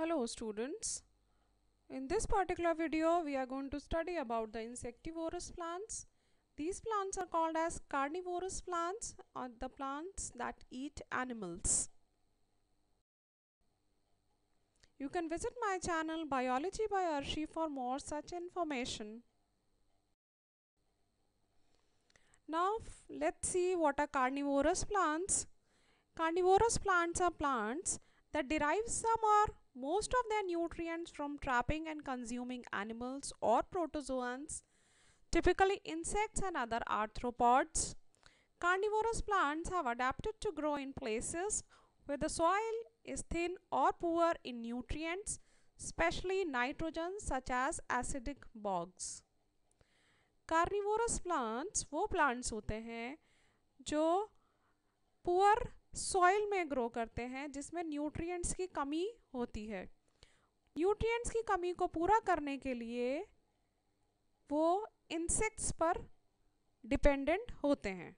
Hello students. In this particular video we are going to study about the insectivorous plants. These plants are called as carnivorous plants or the plants that eat animals. You can visit my channel Biology by Arshi for more such information. Now let's see what are carnivorous plants. Carnivorous plants are plants that derive some or most of their nutrients from trapping and consuming animals or protozoans, typically insects and other arthropods. Carnivorous plants have adapted to grow in places where the soil is thin or poor in nutrients, especially nitrogen such as acidic bogs. Carnivorous plants वो plants होते हैं जो poor soil में grow करते हैं, जिसमें nutrients की कमी होती है। न्यूट्रिएंट्स की कमी को पूरा करने के लिए वो इंसेक्ट्स पर डिपेंडेंट होते हैं।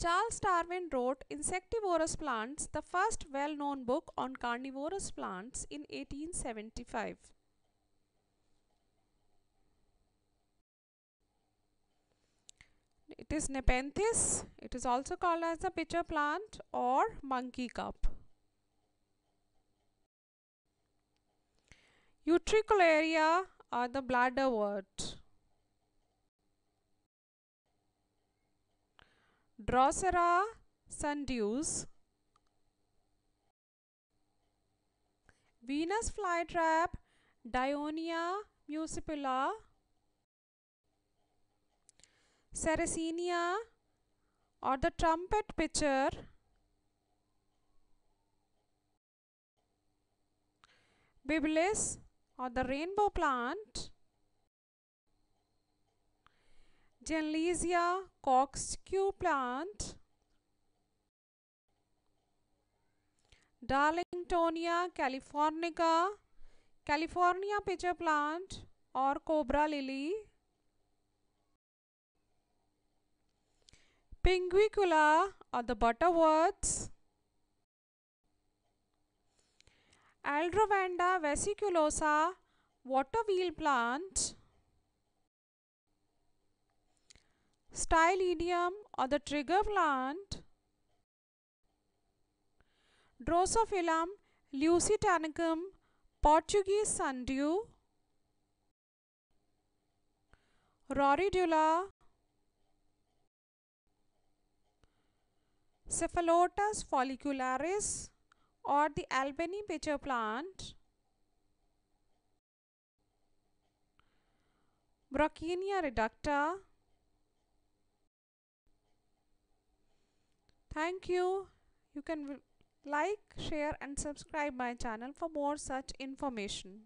Charles Darwin wrote insectivorous plants the first well known book on carnivorous plants in 1875 It is Nepenthes. It is also called as the pitcher plant or monkey cup. Utricularia are the bladderwort. Drosera sundews. Venus flytrap, Dionaea muscipula Sarracenia or the trumpet pitcher Biblis or the rainbow plant Genlesia coxsackie plant Darlingtonia californica California pitcher plant or cobra lily Pinguicula or the butterworts, Aldrovanda vesiculosa water wheel plant, Stylidium or the trigger plant, Drosophyllum lusitanicum Portuguese sundew, Roridula Cephalotus follicularis or the Albany pitcher plant, Brocchinia reducta. Thank you. You can like, share and subscribe my channel for more such information.